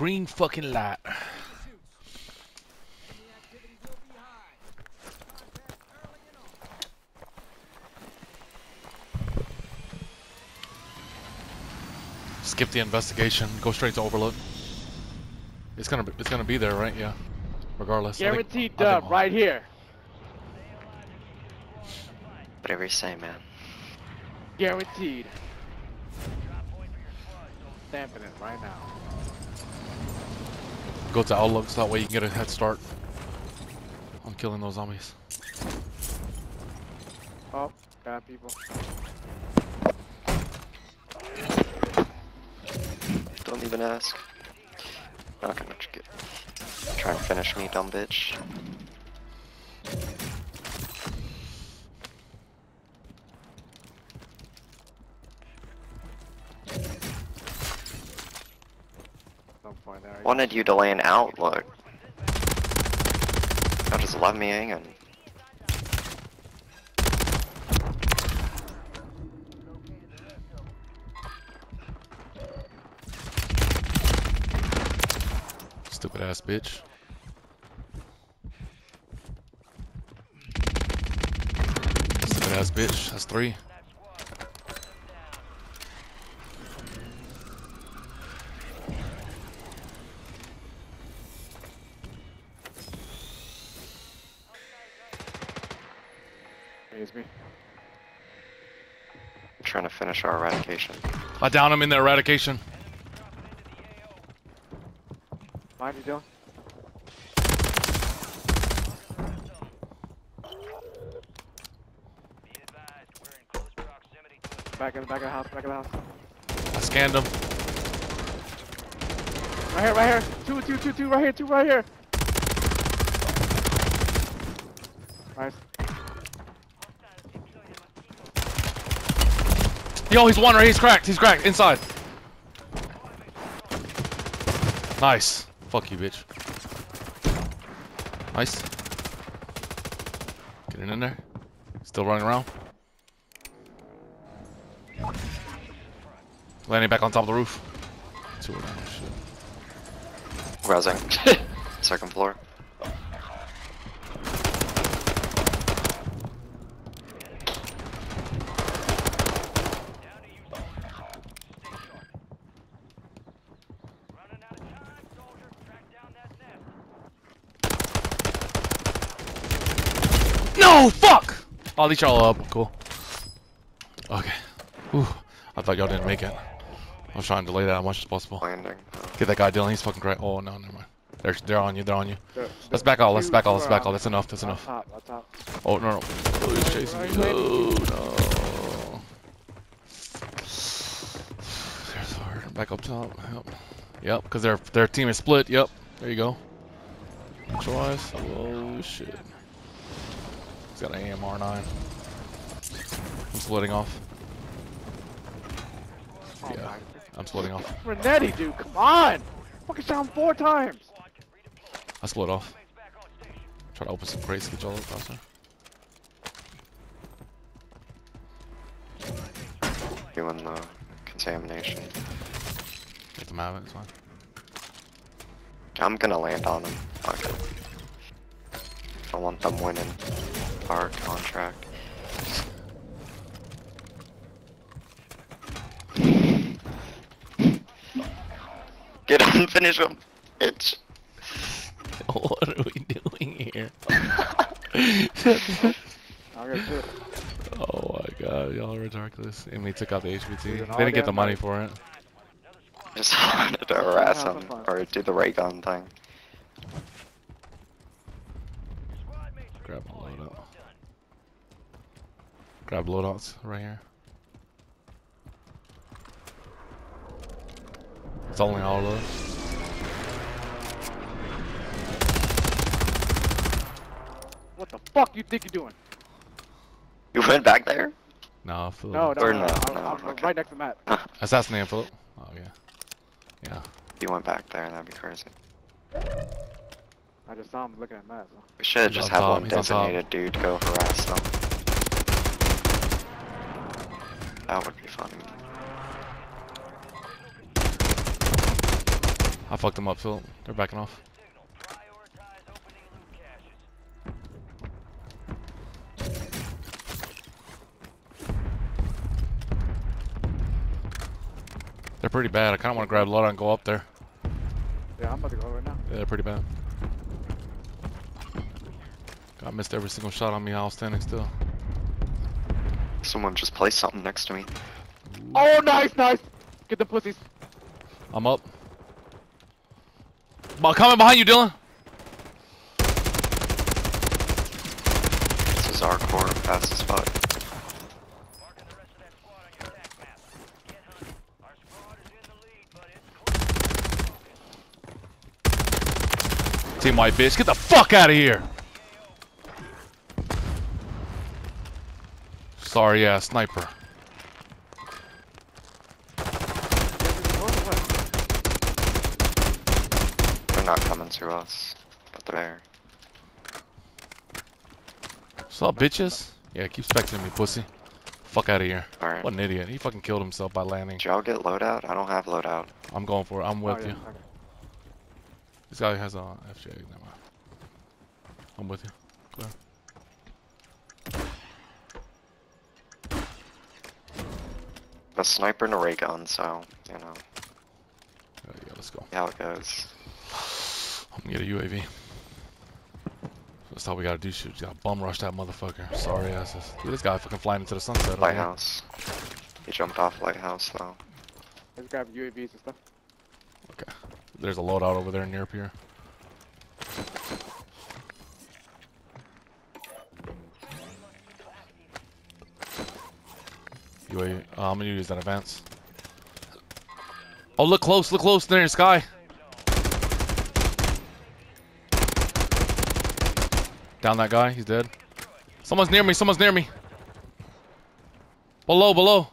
green fucking light. Skip the investigation. Go straight to Overlook. It's gonna be. It's gonna be there, right? Yeah. Regardless. Guaranteed think dub right here. Whatever you say, man. Guaranteed. Stamping it right now. Go to Outlook so that way you can get a head start on killing those zombies. Oh, got people. Don't even ask. Not gonna get. Try and finish me, dumb bitch. Wanted you to lay an outlook. Y'all just left me hanging. Stupid ass bitch. Stupid ass bitch. That's three. Here's me. Trying finish our eradication. I down him in the eradication. Mind you, Dylan? Back in the back of the house, back of the house. I scanned him. Right here, right here. Two, two, two, two, right here, two, right here. Nice. Yo, he's one right. He's cracked. He's cracked. Inside. Nice. Fuck you, bitch. Nice. Getting in there. Still running around. Landing back on top of the roof. Two of them. Shit. Rousing. Second floor. No, fuck! Oh, these y'all up. Cool. Okay. Whew. I thought y'all didn't make it. I was trying to delay that as much as possible. Landing. Oh. Get that guy Dylan. He's fucking great. Oh no, never mind. They're they're on you. They're on you. Let's back out. Let's back out. Let's back on- out. That's enough. That's enough. top, on. Oh no no. Oh, he's chasing me. Right, No There's hard. Back up top. Yep. Yep. Because their their team is split. Yep. There you go. Neutralize. Oh shit. He's got an AMR nine. I'm splitting off. Oh Yeah. I'm splitting off. Renetti, dude, come on! Fucking shot him four times! I split off. Try to open some crates to get y'all up faster. Doing the contamination. Get them out of it. It's fine. I'm gonna land on them. Fuck it. I want them winning our contract. Get on, finish him, bitch. what are we doing here? I'll get to it. Oh my god, y'all are ridiculous. And we took out the HVT. Dude, They didn't get the money for it. Just wanted to harass Have him or do the ray gun thing. Grab a loadout. Grab loadouts right here. It's only all of those. What the fuck you think you're doing? You went back there? No, Philip. No, no, Or no, no, I'm, no, I'm okay. right next to Matt. Assassinate Philip. Oh yeah. Yeah. You went back there, that'd be crazy. I just saw him looking at Matt. So. We should He's just on have top, one he's on designated dude go harass them. That would be funny. I fucked them up, Phil. They're backing off. They're pretty bad. I kind of want to grab loadout and go up there. Yeah, I'm about to go right now. Yeah, they're pretty bad. I missed every single shot on me. I was standing still. Someone just placed something next to me. Oh, nice, nice. Get the pussies. I'm up. But coming behind you, Dylan. This is our core, fast as fuck. Team white bitch, get the fuck out of here. Sorry, yeah, sniper. They're not coming to us, but they're there. What's up, bitches? Yeah, keep spectating me, pussy. Fuck out of here. Alright. What an idiot. He fucking killed himself by landing. Did y'all get loadout? I don't have loadout. I'm going for it. I'm with Oh, yeah, you. okay. This guy has a FJ. Never mind. I'm with you. Go A sniper and a ray gun, so, you know, Yeah, yeah, let's go. see how it goes. I'm gonna get a UAV. That's all we gotta do. Shoot, gotta bum rush that motherfucker. Sorry asses. Dude, this guy fucking flying into the sunset. Lighthouse. He jumped off lighthouse, though. Let's grab UAVs and stuff. Okay. There's a loadout over there near up here. UAV. Uh, I'm gonna use that advance. Oh, look close, look close there in the sky. Down that guy, he's dead. Someone's near me, someone's near me. Below, below.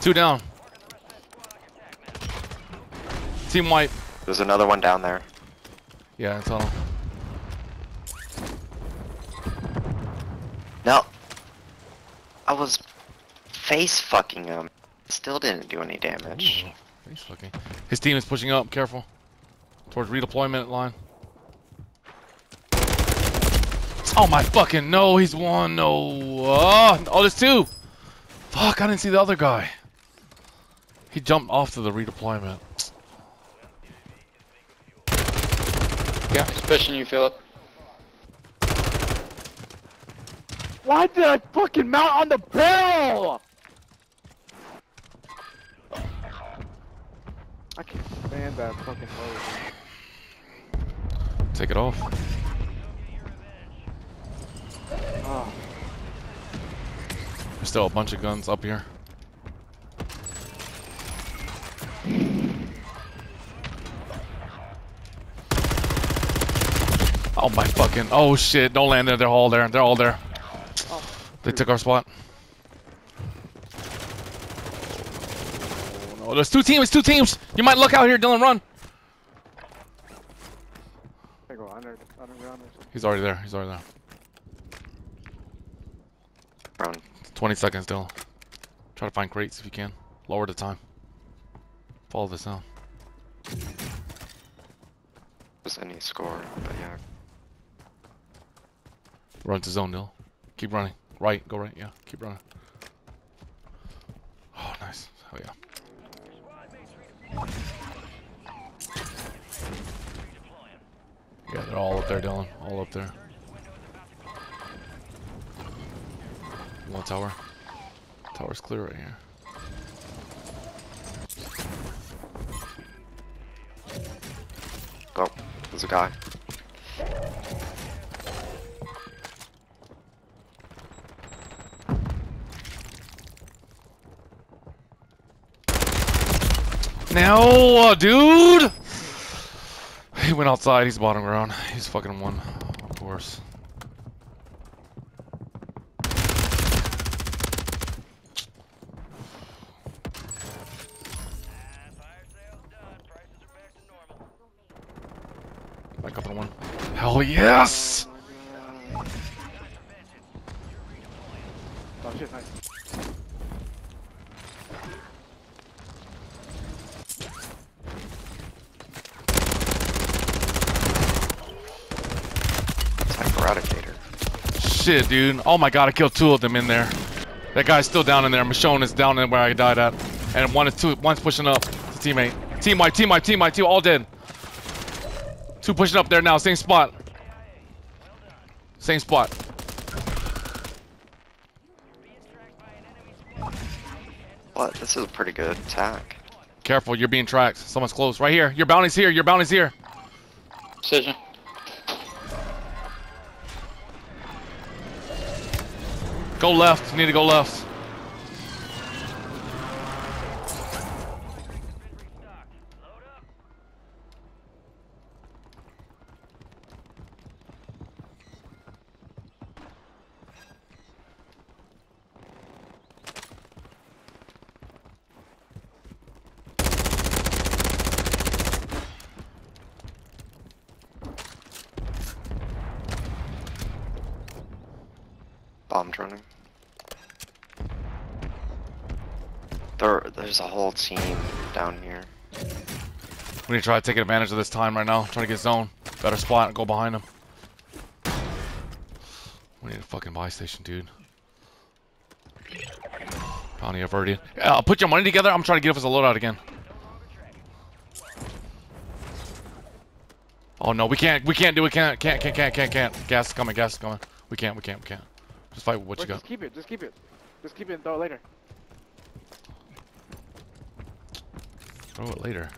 Two down. Team white. There's another one down there. Yeah, it's all. No! I was face fucking him. Still didn't do any damage. Ooh, he's fucking. His team is pushing up. Careful. Towards redeployment line. Oh my fucking no! He's one. No. Oh, oh, there's two. Fuck! I didn't see the other guy. He jumped off to the redeployment. Yeah, he's pushing you, Philip. Why did I fucking mount on the barrel? I can't stand that fucking hose. Take it off. Oh, There's still a bunch of guns up here. Oh my fucking! Oh shit! Don't land there. They're all there. They're all there. They took our spot. Oh, no, there's two teams. Two teams. You might look out here, Dylan. Run. I go under, underground. He's already there. He's already there. Run. 20 seconds, Dylan. Try to find crates if you can. Lower the time. Follow this down. There's any score, but yeah. Run to zone, Dylan. Keep running. Right. Go right. Yeah. Keep running. Oh, nice. Hell yeah. Yeah, they're all up there, Dylan. All up there. One tower. Tower's clear right here. Go. There's a guy. No, uh, dude! He went outside. He's bottom ground. He's fucking one. Of course. Back up on one. Hell yes! Oh shit, nice. Shit, dude. Oh my god, I killed two of them in there. That guy's still down in there. Michonne is down in where I died at. And one is two one's pushing up. It's a teammate. Team white, team white, team white, two all dead. Two pushing up there now, same spot. Same spot. What? This is a pretty good attack. Careful, you're being tracked. Someone's close. Right here. Your bounty's here. Your bounty's here. Precision. Go left. You need to go left. Bomb's running. There, there's a whole team down here. We need to try taking advantage of this time right now. Trying to get zone. Better spot and go behind them. We need a fucking buy station, dude. Bounty averted. Yeah, I'll put your money together. I'm trying to get up as a loadout again. Oh no, we can't. We can't do. We can't. Can't. Can't. Can't. Can't. Can't. Gas is coming. Gas is coming. We can't. We can't. We can't. Just fight with what Wait, you just got. Just keep it. Just keep it. Just keep it and throw it later. Throw it later.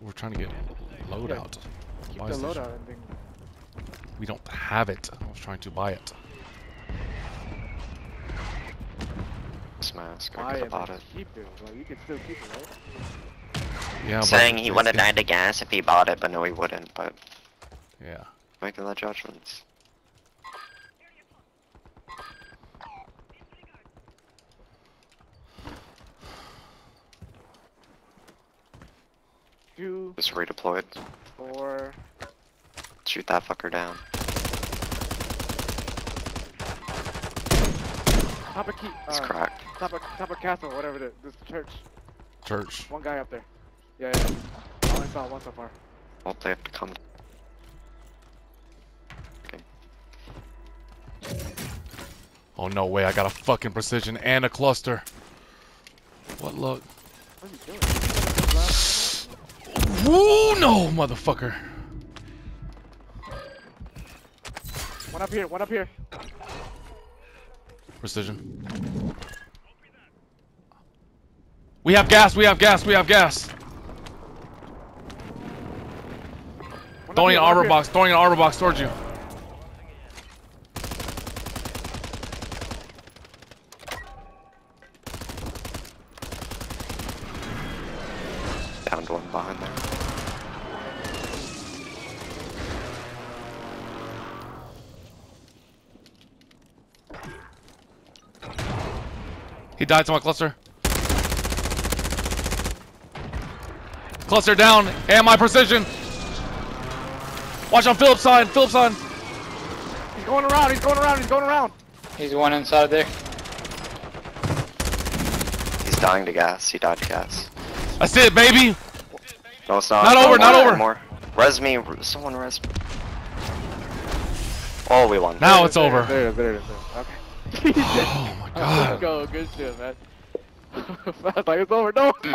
We're trying to get loadout. Keep Buy the loadout and then. We don't have it. I was trying to buy it. This mask, I Buy could it. have bought it. Keep it. Like you can still keep it, right? Yeah, but Saying he it's would have gonna- died to gas if he bought it, but no, he wouldn't. But Yeah. making the judgments. Two, Just redeployed. four. Shoot that fucker down. Top of key. It's Uh, cracked. top of top of castle, whatever it is. This church. Church. One guy up there. Yeah, yeah. I only saw one so far. Well, they have to come. Oh no way! I got a fucking precision and a cluster. What luck? What are you doing? Woo! No, motherfucker. One up here. One up here. Precision. We have gas. We have gas. We have gas. One Throwing here, an armor box. Throwing an armor box towards you. Died to my cluster. Cluster down. And my precision. Watch on Philip's side. Philip's side. He's going around. He's going around. He's going around. He's one inside there. He's dying to gas. He died to gas. That's it, baby. No, it's not. Not No over, not over. More. Res me. Someone res me. Oh, we won. Now it's There over. is, There it is. There it is. Okay. Oh my god. Let's go. Good shit, man. I was like, it's over. No. Man.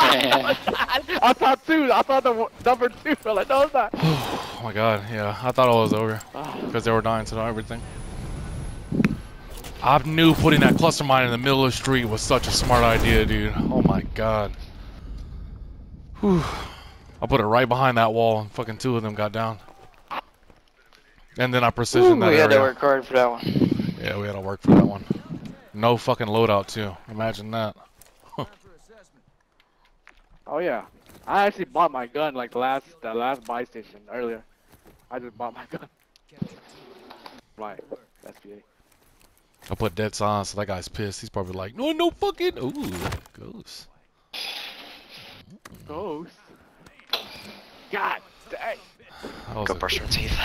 I thought two. I thought the number two. I'm like, no, it's not. Oh my god. Yeah, I thought it was over Ah. because they were dying to know everything. I knew putting that cluster mine in the middle of the street was such a smart idea, dude. Oh my god. Whew. I put it right behind that wall, and fucking two of them got down. And then I precisioned that we had to area. work hard for that one. Yeah, we had to work for that one. No fucking loadout too. Imagine that. Oh yeah. I actually bought my gun like the last the last buy station earlier. I just bought my gun. Right. SPA. I put dead on, so that guy's pissed. He's probably like, no, no fucking. Ooh, ghost. Ghost. God dang. That was Go brush your teeth.